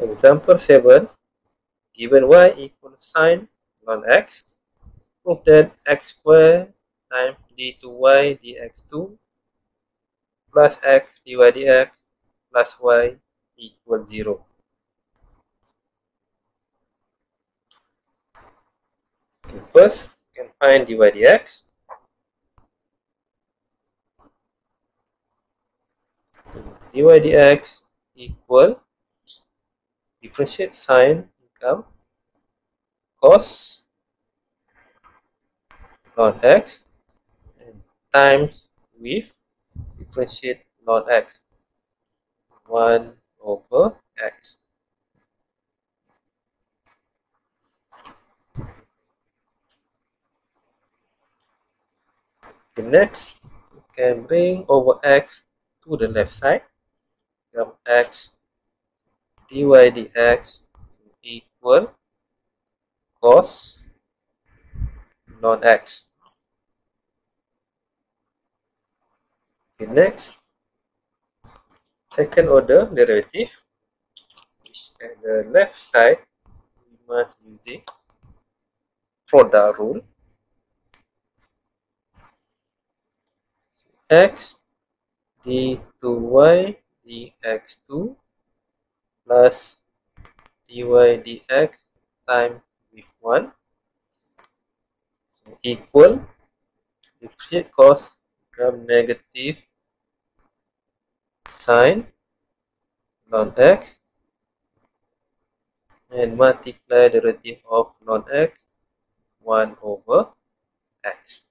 Example 7. Given y equals sine ln x, prove that x squared times d2y dx2 plus x dy dx plus y equals 0. Okay, first, you can find dy dx. dy dx equal differentiate sine become cos ln x and times with differentiate ln x 1 over x. Okay, next you can bring over x to the left side become x dy dx equal cos ln x. Okay, next, second order derivative, which at the left side, we must using product rule. x d2y dx2 plus dy dx time with 1 so equal differentiate cos become negative sine ln x and multiply derivative of ln x 1 over x.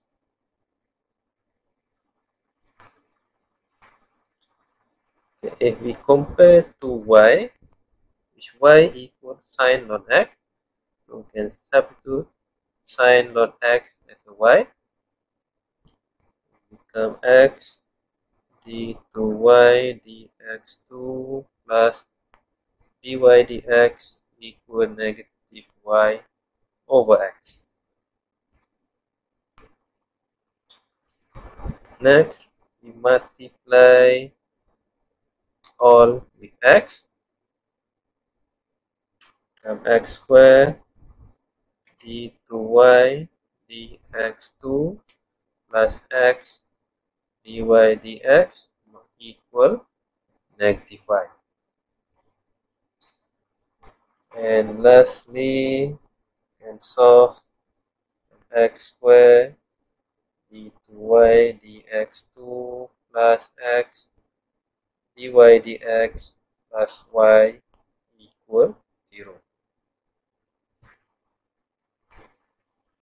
If we compare to y which y equals sine ln x. So we can substitute sine ln x as a y. Become x d2y dx2 plus dy dx equal negative y over x. Next, we multiply all with x um, x squared d to y dx2 plus x dy dx equal negative y. And lastly, can solve x squared d to y dx2 plus x dy dx plus y equal